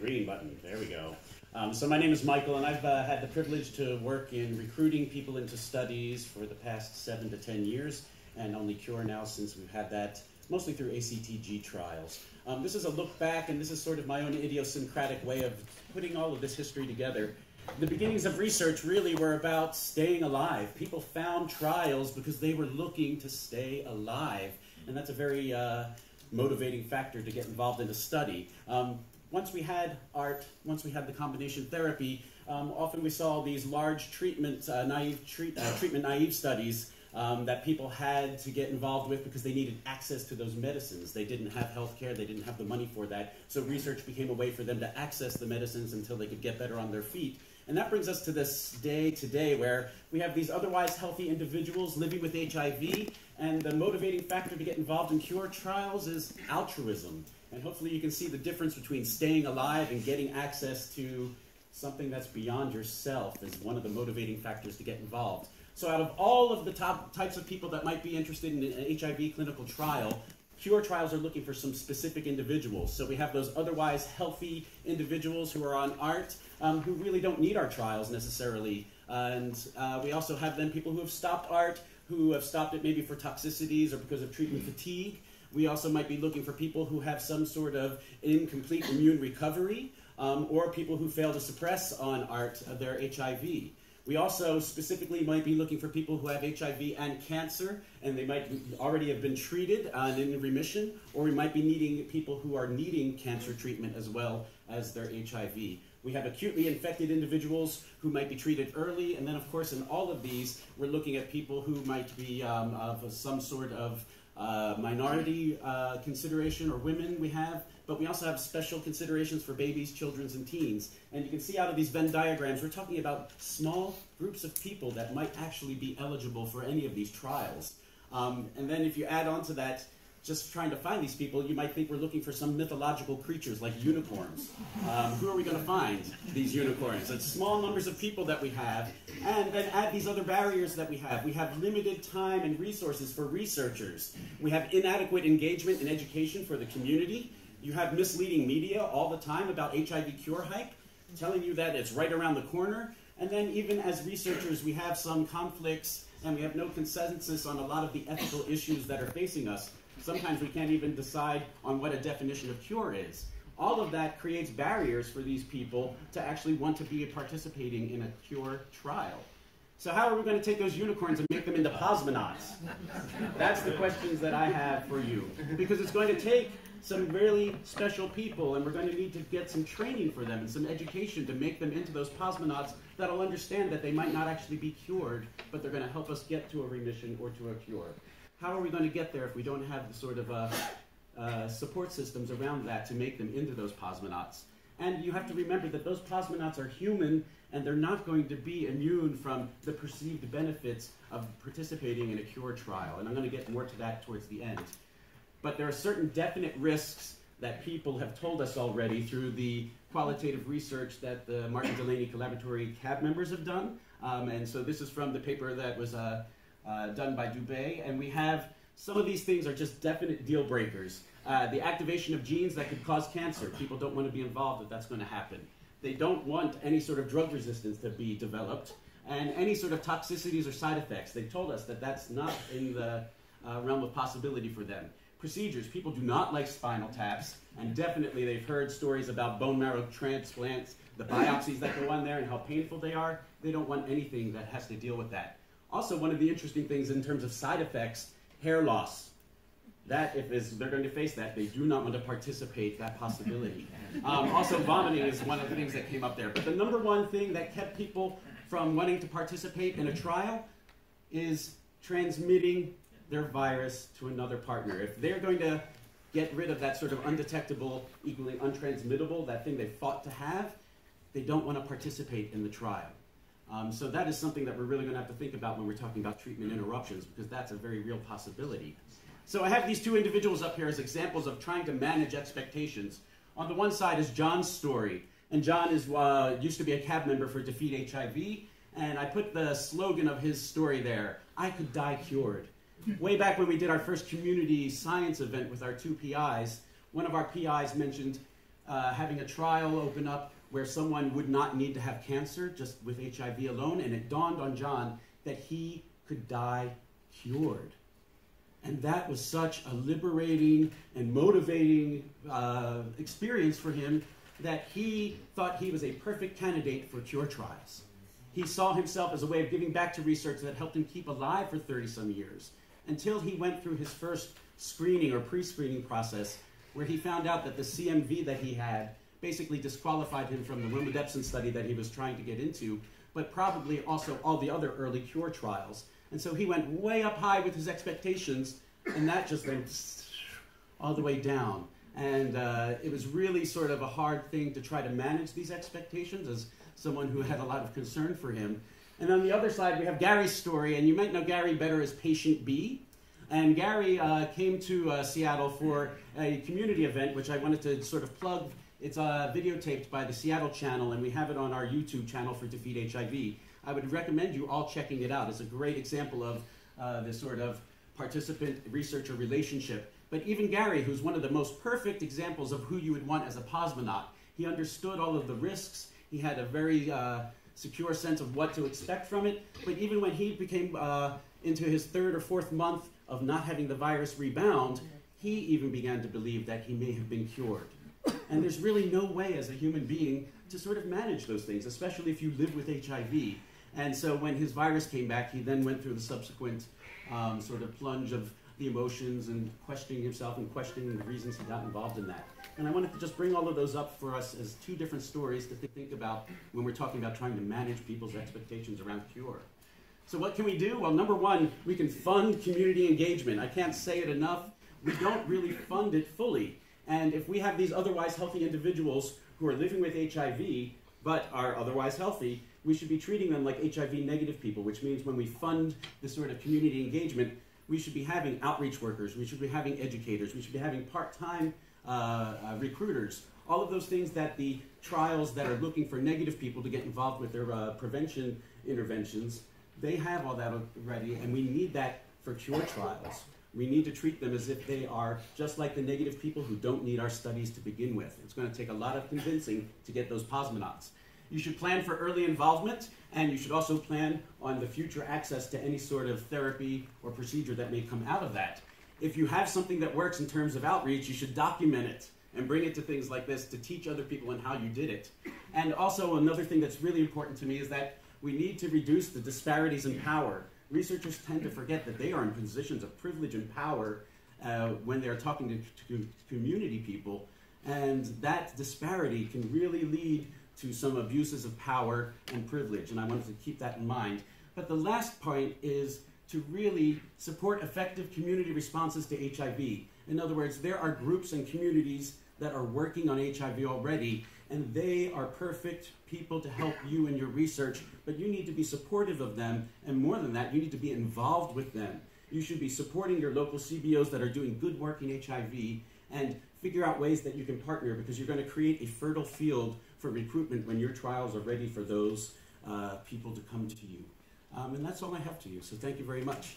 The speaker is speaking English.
green button. There we go. Um, so my name is Michael, and I've uh, had the privilege to work in recruiting people into studies for the past seven to ten years, and only Cure now since we've had that mostly through ACTG trials. Um, this is a look back, and this is sort of my own idiosyncratic way of putting all of this history together. The beginnings of research really were about staying alive. People found trials because they were looking to stay alive, and that's a very uh, motivating factor to get involved in a study. Um, once we had ART, once we had the combination therapy, um, often we saw these large treatment uh, naive treat, uh, treatment naive studies um, that people had to get involved with because they needed access to those medicines. They didn't have health care, they didn't have the money for that. So research became a way for them to access the medicines until they could get better on their feet. And that brings us to this day today where we have these otherwise healthy individuals living with HIV, and the motivating factor to get involved in cure trials is altruism. And hopefully you can see the difference between staying alive and getting access to something that's beyond yourself is one of the motivating factors to get involved. So out of all of the top types of people that might be interested in an HIV clinical trial, cure trials are looking for some specific individuals. So we have those otherwise healthy individuals who are on ART um, who really don't need our trials necessarily. and uh, we also have then people who have stopped ART, who have stopped it maybe for toxicities or because of treatment fatigue. We also might be looking for people who have some sort of incomplete immune recovery um, or people who fail to suppress on ART uh, their HIV. We also specifically might be looking for people who have HIV and cancer, and they might already have been treated and in remission, or we might be needing people who are needing cancer treatment as well as their HIV. We have acutely infected individuals who might be treated early, and then, of course, in all of these, we're looking at people who might be um, of some sort of uh, minority uh, consideration or women we have, but we also have special considerations for babies, children, and teens. And you can see out of these Venn diagrams, we're talking about small groups of people that might actually be eligible for any of these trials. Um, and then if you add on to that, just trying to find these people, you might think we're looking for some mythological creatures like unicorns. Um, who are we going to find, these unicorns? It's small numbers of people that we have, and then add these other barriers that we have. We have limited time and resources for researchers. We have inadequate engagement and education for the community. You have misleading media all the time about HIV cure hype, telling you that it's right around the corner. And then, even as researchers, we have some conflicts and we have no consensus on a lot of the ethical issues that are facing us. Sometimes we can't even decide on what a definition of cure is. All of that creates barriers for these people to actually want to be participating in a cure trial. So how are we going to take those unicorns and make them into cosmonauts? That's the questions that I have for you. Because it's going to take some really special people, and we're going to need to get some training for them and some education to make them into those cosmonauts that'll understand that they might not actually be cured, but they're going to help us get to a remission or to a cure. How are we going to get there if we don't have the sort of uh, uh, support systems around that to make them into those cosmonauts? And you have to remember that those cosmonauts are human and they're not going to be immune from the perceived benefits of participating in a cure trial. And I'm going to get more to that towards the end. But there are certain definite risks that people have told us already through the qualitative research that the Martin Delaney Collaboratory CAB members have done. Um, and so this is from the paper that was uh, uh, done by Dubé. And we have some of these things are just definite deal breakers. Uh, the activation of genes that could cause cancer. People don't want to be involved if that's going to happen. They don't want any sort of drug resistance to be developed and any sort of toxicities or side effects. They told us that that's not in the uh, realm of possibility for them procedures. People do not like spinal taps, and definitely they've heard stories about bone marrow transplants, the biopsies that go on there, and how painful they are. They don't want anything that has to deal with that. Also, one of the interesting things in terms of side effects, hair loss. That, if is, they're going to face that, they do not want to participate that possibility. Um, also, vomiting is one of the things that came up there. But the number one thing that kept people from wanting to participate in a trial is transmitting their virus to another partner. If they're going to get rid of that sort of undetectable, equally untransmittable, that thing they fought to have, they don't want to participate in the trial. Um, so that is something that we're really going to have to think about when we're talking about treatment interruptions, because that's a very real possibility. So I have these two individuals up here as examples of trying to manage expectations. On the one side is John's story, and John is uh, used to be a CAB member for Defeat HIV, and I put the slogan of his story there: "I could die cured." Way back when we did our first community science event with our two PIs, one of our PIs mentioned uh, having a trial open up where someone would not need to have cancer just with HIV alone, and it dawned on John that he could die cured. And that was such a liberating and motivating uh, experience for him that he thought he was a perfect candidate for cure trials. He saw himself as a way of giving back to research that helped him keep alive for 30 some years until he went through his first screening or pre screening process where he found out that the CMV that he had basically disqualified him from the Romidepsin study that he was trying to get into, but probably also all the other early cure trials. And so he went way up high with his expectations, and that just went all the way down. And uh, it was really sort of a hard thing to try to manage these expectations as someone who had a lot of concern for him. And on the other side, we have Gary's story, and you might know Gary better as Patient B. And Gary uh, came to uh, Seattle for a community event, which I wanted to sort of plug. It's uh, videotaped by the Seattle channel, and we have it on our YouTube channel for Defeat HIV. I would recommend you all checking it out. It's a great example of uh, this sort of participant researcher relationship. But even Gary, who's one of the most perfect examples of who you would want as a Posmonaut, he understood all of the risks. He had a very uh, secure sense of what to expect from it. But even when he became uh, into his third or fourth month of not having the virus rebound, he even began to believe that he may have been cured. And there's really no way as a human being to sort of manage those things, especially if you live with HIV. And so when his virus came back, he then went through the subsequent um, sort of plunge of the emotions and questioning himself and questioning the reasons he got involved in that. And I wanted to just bring all of those up for us as two different stories to think about when we're talking about trying to manage people's expectations around cure. So what can we do? Well, number one, we can fund community engagement. I can't say it enough. We don't really fund it fully. And if we have these otherwise healthy individuals who are living with HIV but are otherwise healthy, we should be treating them like HIV negative people, which means when we fund this sort of community engagement, we should be having outreach workers, we should be having educators, we should be having part time uh, uh, recruiters, all of those things that the trials that are looking for negative people to get involved with their uh, prevention interventions they have all that already, and we need that for cure trials. We need to treat them as if they are just like the negative people who don't need our studies to begin with. It's going to take a lot of convincing to get those posmonauts. You should plan for early involvement, and you should also plan on the future access to any sort of therapy or procedure that may come out of that. If you have something that works in terms of outreach, you should document it and bring it to things like this to teach other people and how you did it. And also, another thing that's really important to me is that we need to reduce the disparities in power. Researchers tend to forget that they are in positions of privilege and power uh, when they're talking to, to community people, and that disparity can really lead to some abuses of power and privilege, and I wanted to keep that in mind. But the last point is to really support effective community responses to HIV. In other words, there are groups and communities that are working on HIV already, and they are perfect people to help you in your research, but you need to be supportive of them, and more than that, you need to be involved with them. You should be supporting your local CBOs that are doing good work in HIV and figure out ways that you can partner because you're going to create a fertile field for recruitment when your trials are ready for those uh, people to come to you. Um, and that's all I have to you, so thank you very much.